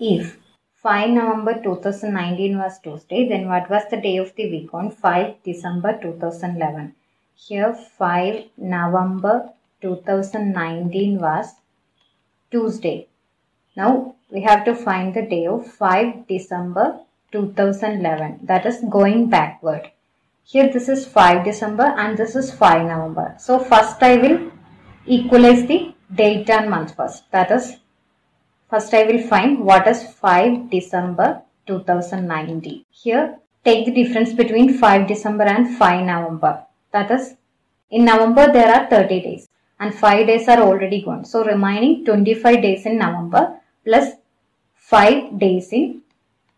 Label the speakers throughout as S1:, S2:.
S1: If 5 November 2019 was Tuesday, then what was the day of the week on 5 December 2011? Here 5 November 2019 was Tuesday. Now we have to find the day of 5 December 2011 that is going backward. Here this is 5 December and this is 5 November. So first I will equalize the date and month first. That is first I will find what is 5 December 2019. Here take the difference between 5 December and 5 November. That is in November there are 30 days and 5 days are already gone. So remaining 25 days in November plus 5 days in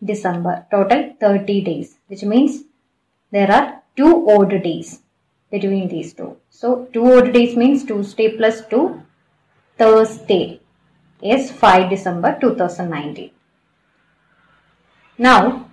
S1: December. Total 30 days which means there are 2 odd days between these two. So 2 odd days means Tuesday plus 2 Thursday is 5 December 2019. Now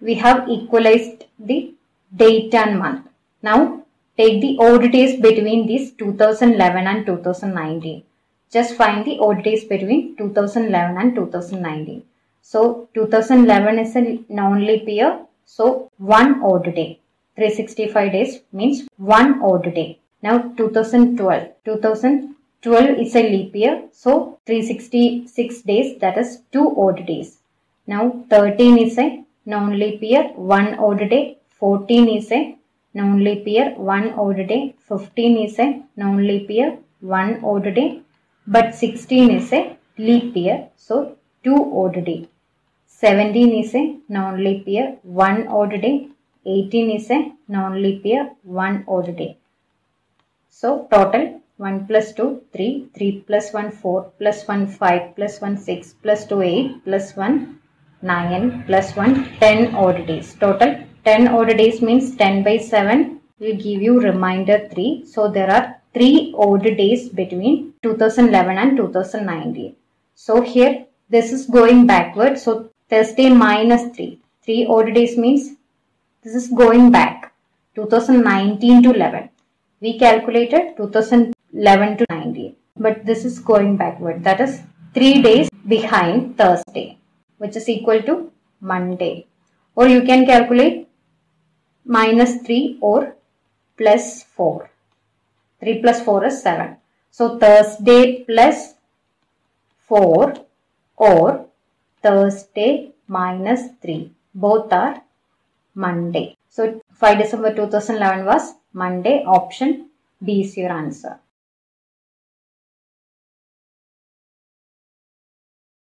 S1: we have equalized the date and month. Now take the odd days between these 2011 and 2019. Just find the odd days between 2011 and 2019. So 2011 is a non-leap year. So one odd day. 365 days means one odd day. Now 2012. 2012 is a leap year. So 366 days that is two odd days. Now 13 is a non-leap year. One odd day. 14 is a non-leap year. One odd day. 15 is a non-leap year. One odd day. But 16 is a leap year. So two odd day. 17 is a non-leap year. One odd day. 18 is a non-leap year. One odd day. So total 1 plus 2 3, 3 plus 1 4, plus 1 5, plus 1 6, plus 2 8, plus 1 9, plus 1 10 odd days. Total 10 odd days means 10 by 7 will give you reminder 3. So there are 3 odd days between 2011 and 2019. So here this is going backward. So Thursday minus 3. 3 odd days means this is going back 2019 to 11. We calculated 2011 to 19. But this is going backward. That is 3 days behind Thursday which is equal to Monday. Or you can calculate minus 3 or plus 4. 3 plus 4 is 7. So Thursday plus 4 or Thursday minus 3. Both are Monday. So 5 December 2011 was Monday. Option B is your answer.